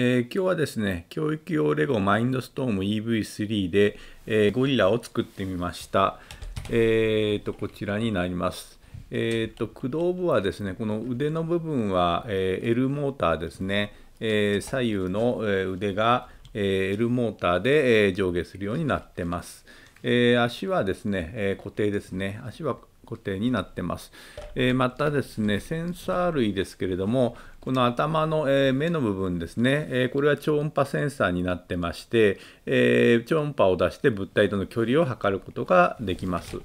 えー、今日はですね、教育用レゴマインドストーム EV3 で、えー、ゴリラを作ってみました。えーと、こちらになります。えーと、駆動部はですね、この腕の部分は、えー、L モーターですね。えー、左右の、え腕が、え L モーターで、え上下するようになってます。え足はですね、え固定ですね。足は固定になってます。えー、またですね、センサー類ですけれども、この頭の、えー、目の部分ですね、えー、これは超音波センサーになってまして、え超音波を出して物体との距離を測ることができます。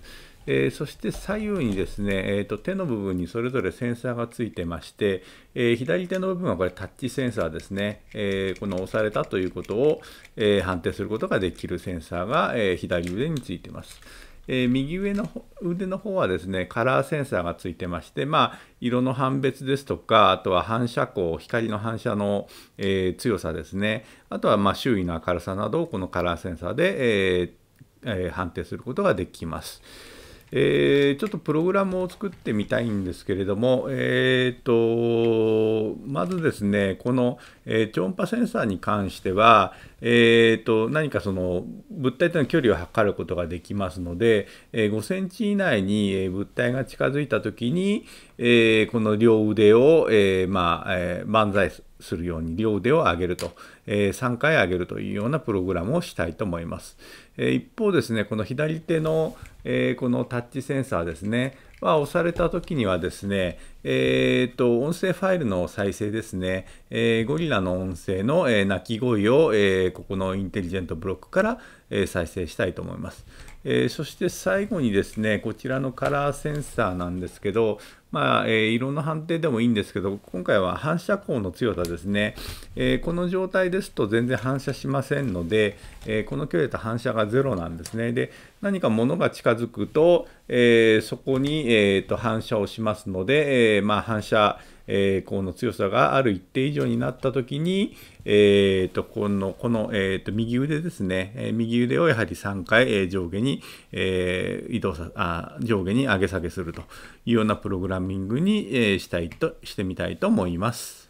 えー、そして左右にですね、えーと、手の部分にそれぞれセンサーがついてまして、えー、左手の部分はこれタッチセンサーですね、えー、この押されたということを、え判定することができるセンサーが、え左腕についてます。え、右上の腕の方はですね、カラーセンサーがついてまして、まあ、色の判別ですとか、あとは反射光、光の反射の、えー、強さですね、あとはま周囲の明るさなどをこのカラーセンサーで、えーえー、判定することができます。えー、ちょっとプログラムを作ってみたいんですけれども、えーと、まずですね、この、えー、超音波センサーに関しては、えーと、何かその物体との距離を測ることができますので、えー、5センチ以内に物体が近づいたときに、えー、この両腕を、えー、まあ、えー、万歳するように両腕を上げると、え、3回上げるというようなプログラムをしたいと思います。え、一方ですね、この左手の、え、このタッチセンサーですね、は押された時にはですね、えーと、音声ファイルの再生ですね、えー、ゴリラの音声の、えー、鳴き声を、えー、ここのインテリジェントブロックから、え再生したいと思います。えそして最後にですね、こちらのカラーセンサーなんですけど、まあ、えー、色の判定でもいいんですけど、今回は反射光の強さですね。えー、この状態ですと全然反射しませんので、え、この距離だと反射がゼロなんですね。で、何か物が近づくと、えそこに、えーと、反射をしますので、えまあ、反射、えー、光の強さがある一定以上になったときに、えーと、このこの、えーと、右腕ですね、えー、右腕をやはり3回、えー、上下に、えー、移動さあ上下に上げ下げするというようなプログラミングに、えー、したいとしてみたいと思います。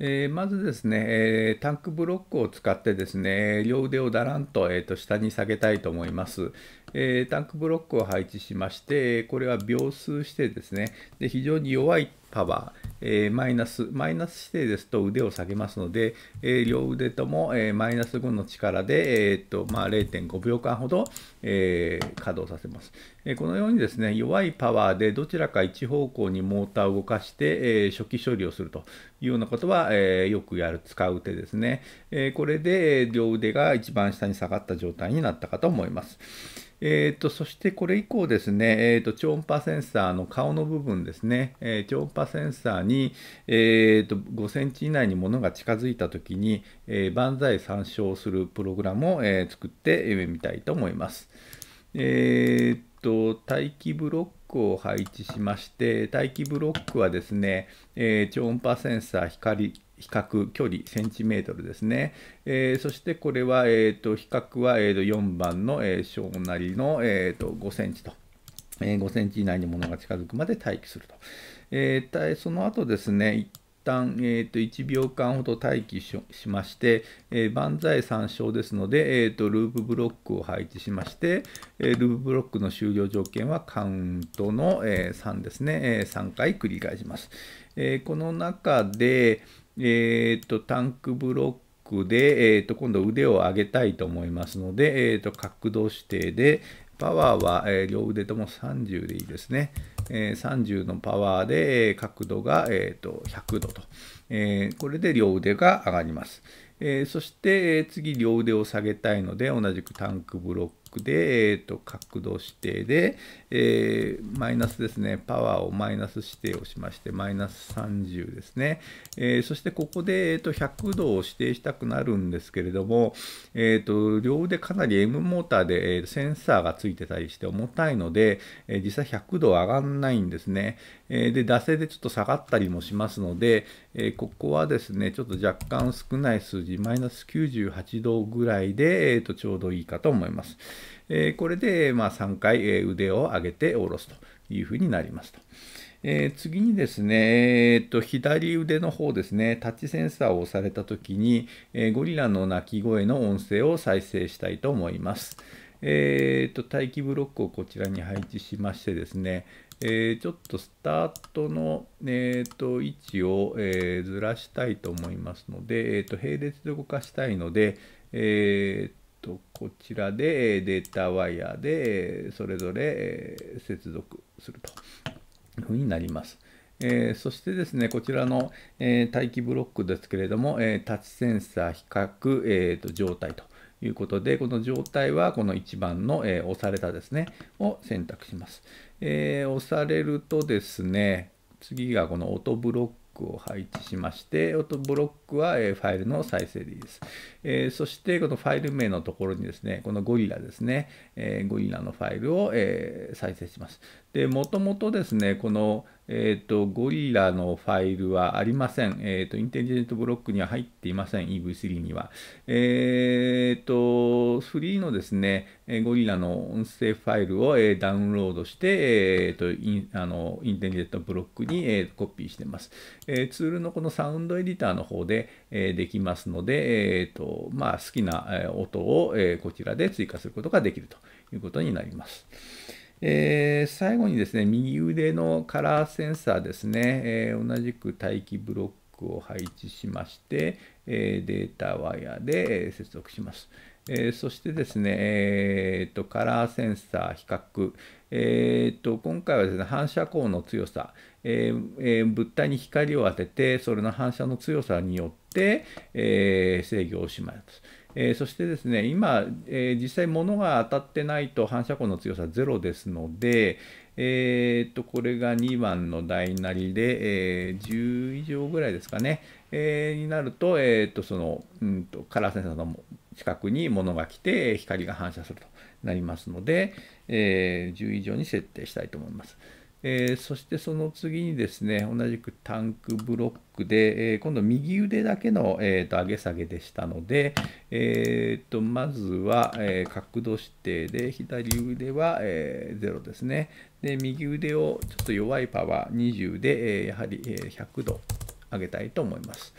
えー、まずですね、えー、タンクブロックを使ってですね、両腕をだらんと,、えーと、下に下げたいと思います、えー、タンクブロックを配置しまして、これは秒数してですね、で非常に弱いパワー、えー、マイナス、マイナス指定ですと腕を下げますので、えー、両腕とも、えー、マイナス5の力で、えーとまあ、0.5秒間ほど、え稼働させます、えこのようにですね、弱いパワーでどちらか一方向にモーターを動かして、え初期処理をするというようなことは、えよくやる、使う手ですね。えこれで両腕が一番下に下がった状態になったかと思います。えーと、そしてこれ以降ですね、えーと、超音波センサーの顔の部分ですね、えー、超音波センサーに、えーと、5センチ以内に物が近づいたときに、えー、万歳参照するプログラムを、えー、作ってみたいと思います。えーと、待機ブロックを配置しまして、待機ブロックはですね、えー、超音波センサー光比較距離センチメートルですね。えー、そしてこれは、えーと、比較は、えーと、4番の、えー、小なりの、えーと、5センチと、えー、5センチ以内に物が近づくまで待機すると。えー、その後ですね、一旦、えー、と1秒間ほど待機しまして、えー、万歳参照ですので、えー、とループブロックを配置しまして、えー、ループブロックの終了条件はカウントの、えー、3ですね、えー、3回繰り返します。え、この中で、えーと、タンクブロックで、えーと、今度腕を上げたいと思いますので、えーと、角度指定で、パワーは、え、両腕とも30でいいですね。え、30のパワーで、角度が、えー、と100度と、え、これで両腕が上がります。え、そして、え、次両腕を下げたいので同じくタンクブロックで、えーと、角度指定で、えー、マイナスですね。パワーをマイナス指定をしましてマイナス30ですね、えー、そしてここで、えーと、100度を指定したくなるんですけれども、えーと、両腕かなり M モーターで、えー、センサーがついてたりして重たいので、えー、実際100度上がらないんですね、えー、で惰性でちょっと下がったりもしますので、えー、ここはですねちょっと若干少ない数字、マイナス98度ぐらいで、えー、とちょうどいいかと思います。えー、これで、まあ、3回、え腕を上げて下ろすというふうになりますと。えー、次にですね、えーと、左腕の方ですね、タッチセンサーを押されたときに、えー、ゴリラの鳴き声の音声を再生したいと思います。えーと、待機ブロックをこちらに配置しましてですね、えー、ちょっとスタートの、えーと、位置を、えー、ずらしたいと思いますので、えーと、並列で動かしたいので、えー、こちらでデータワイヤーでそれぞれ接続するというふうになります。えー、そしてですね、こちらの、えー、待機ブロックですけれども、えー、タッチセンサー比較、えーと、状態ということで、この状態はこの1番の、え押されたですね、を選択します。え押されるとですね、次がこの音ブロックを配置しまして、音ブロックは、えファイルの再生でいいです。えそしてこのファイル名のところにですね、このゴリラですね、えゴリラのファイルを、え再生します。で、もともとですね、この、えっ、ー、と、ゴリラのファイルはありません。えっ、ー、と、インテリジェントブロックには入っていません。EV3 には。えっ、ー、と、フリーのですね、ゴリラの音声ファイルを、えダウンロードして、えっ、とインあの、インテリジェントブロックに、えコピーしています。えツールのこのサウンドエディターの方で、えできますので、えっ、と、まあ、好きな音を、えこちらで追加することができるということになります。えー、最後にですね、右腕のカラーセンサーですね、えー、同じく待機ブロックを配置しまして、えー、データワイヤーで接続します。えそしてですね、えーと、カラーセンサー比較、えーと、今回はですね反射光の強さ、えー、物体に光を当てて、それの反射の強さによって、え制御をします。えー、そしてですね、今、えー、実際物が当たってないと反射光の強さゼロですので、えー、と、これが2番の大なりで、えー、10以上ぐらいですかね、えー、になると、えー、と、その、うんと、カラーセンサーの近くに物が来て光が反射するとなりますので、え、10以上に設定したいと思います。えー、そしてその次にですね、同じくタンクブロックで、えー、今度右腕だけの、えーと、上げ下げでしたので、えーと、まずは、え角度指定で、左腕は、え0ですね。で、右腕をちょっと弱いパワー20で、えやはり、え100度上げたいと思います。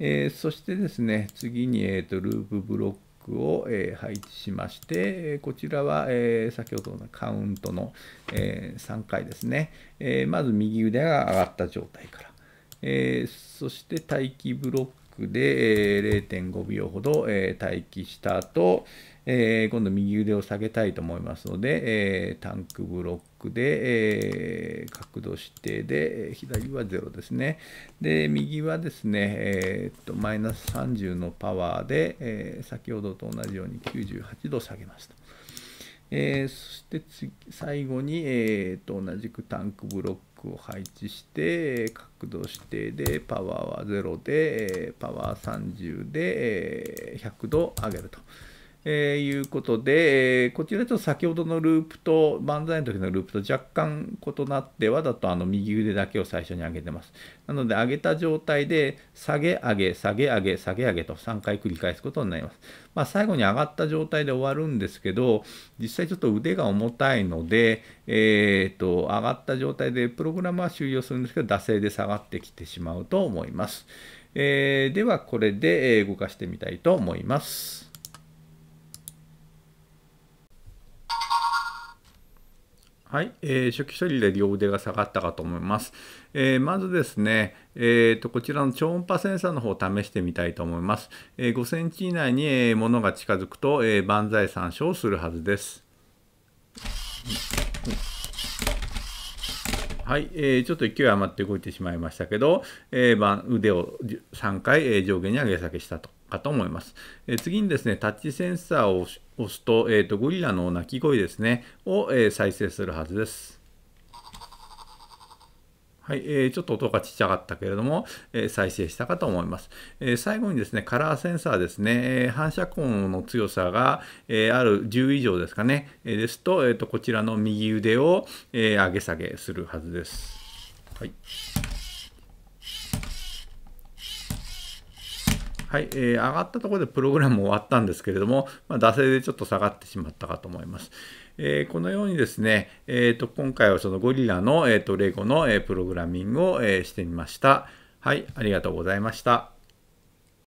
えそしてですね、次に、えーとループブロッククを、え配置しまして、こちらは、え先ほどのカウントの、え3回ですね、えまず右腕が上がった状態から、えそして待機ブロックで、0.5秒ほど、待機した後、今度右腕を下げたいと思いますので、タンクブロックで、角度指定で、左は0ですね。で、右はですね、マイナス30のパワーで、先ほどと同じように98度下げますと。えそして最後に、えー、と同じくタンクブロックを配置して角度指定でパワーは0でパワー30で100度上げると。えー、いうことで、えー、こちらと先ほどのループと、万歳の時のループと若干異なってはだとあの右腕だけを最初に上げてます。なので上げた状態で下げ上げ下げ上げ下げ上げと3回繰り返すことになります。まあ、最後に上がった状態で終わるんですけど、実際ちょっと腕が重たいので、えーと、上がった状態でプログラムは終了するんですけど、惰性で下がってきてしまうと思います。えー、ではこれで動かしてみたいと思います。はい、えー、初期処理で両腕が下がったかと思います。えー、まずですね、えーと、こちらの超音波センサーの方を試してみたいと思います。えー、5センチ以内に、えー、物が近づくと、えー、万歳参照するはずです。はい、えー、ちょっと勢い余って動いてしまいましたけど、えー、腕を3回、えー、上下に上げ下げしたと。かと思います。え次にですね、タッチセンサーを押すと、えーと、ゴリラの鳴き声ですね、を、えー、再生するはずです。はい、えー、ちょっと音がちっちゃかったけれども、えー、再生したかと思います、えー、最後にですね、カラーセンサーですね、え、反射光の強さが、えある10以上ですかね、えですと,、えーと、こちらの右腕を、え上げ下げするはずです。はいはい、えー、上がったところでプログラム終わったんですけれども、まあ、惰性でちょっと下がってしまったかと思います。えー、このようにですね、えーと、今回はそのゴリラの、えーと、レゴの、えー、プログラミングを、えー、してみました。はい、ありがとうございました。